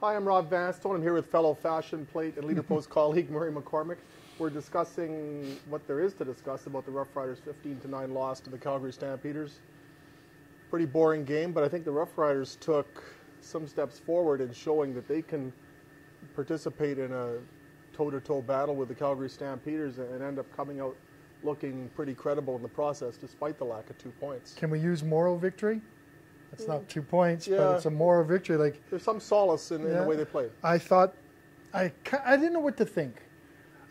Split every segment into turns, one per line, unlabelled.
Hi, I'm Rob Vanstone. I'm here with fellow Fashion Plate and Leader Post colleague Murray McCormick. We're discussing what there is to discuss about the Rough Riders' 15 to 9 loss to the Calgary Stampeders. Pretty boring game, but I think the Rough Riders took some steps forward in showing that they can participate in a toe-to-toe battle with the Calgary Stampeders and end up coming out looking pretty credible in the process, despite the lack of two points.
Can we use moral victory? It's not two points,
Yeah.
but it's a moral victory. Like
There's some solace in, in the way they played.
I thought, I I didn't know what to think.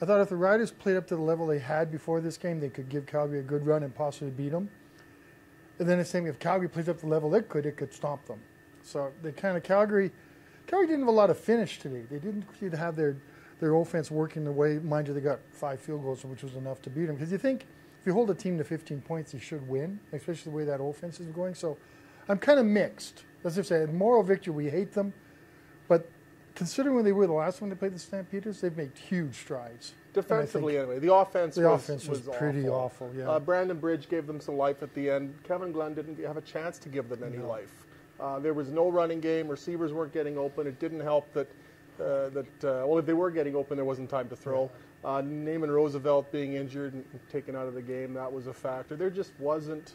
I thought if the Riders played up to the level they had before this game, they could give Calgary a good run and possibly beat them. And then the same, if Calgary plays up to the level it could, it could stomp them. So they kind of Calgary, Calgary didn't have a lot of finish today. They didn't seem to have their their offense working the way. Mind you, they got five field goals, which was enough to beat them. Because you think if you hold a team to 15 points, you should win, especially the way that offense is going. So I'm kind of mixed. As if say, moral victory, we hate them, but considering when they were the last one to play the Stampeders, they've made huge strides. I
Defensively, anyway, the offense,
The
was,
offense was pretty
awful.
awful, yeah.
Uh, Brandon Bridge gave them some life at the end. Kevin Glenn didn't have a chance to give them any
No.
life. Uh, there was no running game. Receivers weren't getting open. It didn't help that uh, that uh, well, if they were getting open, there wasn't time to throw. Uh, Naaman Roosevelt being injured and taken out of the game that was a factor. There just wasn't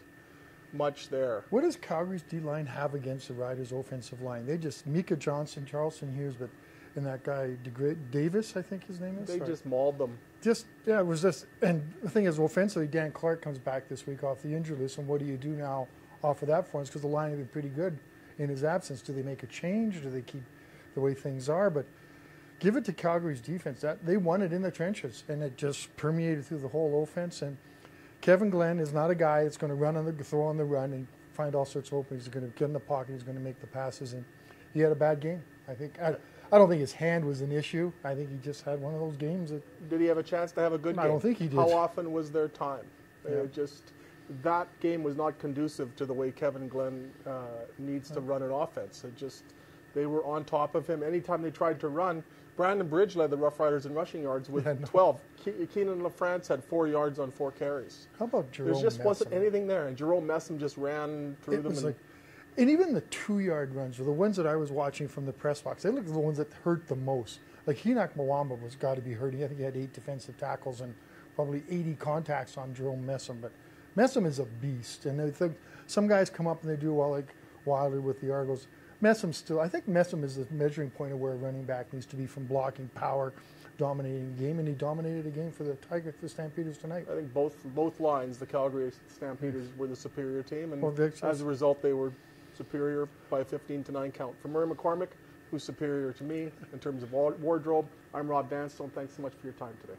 much there.
What does Calgary's D line have against the Riders' offensive line? They just Micah Johnson, Charleston Hughes, but and that guy DeGra- Davis, I think his name is.
They
Sorry.
just mauled them.
just yeah, it was just. And the thing is, offensively, Dan Clark comes back this week off the injury list, and what do you do now off of that for us? Because the line had been pretty good in his absence. Do they make a change? Do they keep the way things are? But give it to Calgary's defense. That they won it in the trenches, and it just permeated through the whole offense. And Kevin Glenn is not a guy that's going to run on the throw on the run and find all sorts of openings. He's going to get in the pocket. He's going to make the passes, and he had a bad game. I think. I, I don't think his hand was an issue. I think he just had one of those games that
Did he have a chance to have a good
I
game?
I don't think he did.
How often was there time?
Yeah.
just that game was not conducive to the way Kevin Glenn uh, needs to run an offense. It just they were on top of him. Anytime they tried to run, Brandon Bridge led the Rough Riders in rushing yards with
Yeah, no.
12. Ke- Kienan LaFrance had four yards on four carries.
How about Jerome?
There just wasn't anything there, and Jerome Messam just ran through
It
them. and
like, and even the two-yard runs were the ones that I was watching from the press box. They looked like the ones that hurt the most. Like Henoch Muamba was got to be hurting. I think he had eight defensive tackles and probably 80 contacts on Jerome Messam. But Messam is a beast, and they think some guys come up and they do well, like Wilder with the Argos. Messam still, I think Messam is the measuring point of where a running back needs to be from blocking, power, dominating the game, and he dominated the game for the Tiger, the Stampeders tonight.
I think both both lines, the Calgary Stampeders were the superior team, and
Well,
as a result, they were superior by a 15 to 9 count. For Murray McCormick, who's superior to me in terms of wardrobe, I'm Rob Vanstone. Thanks so much for your time today.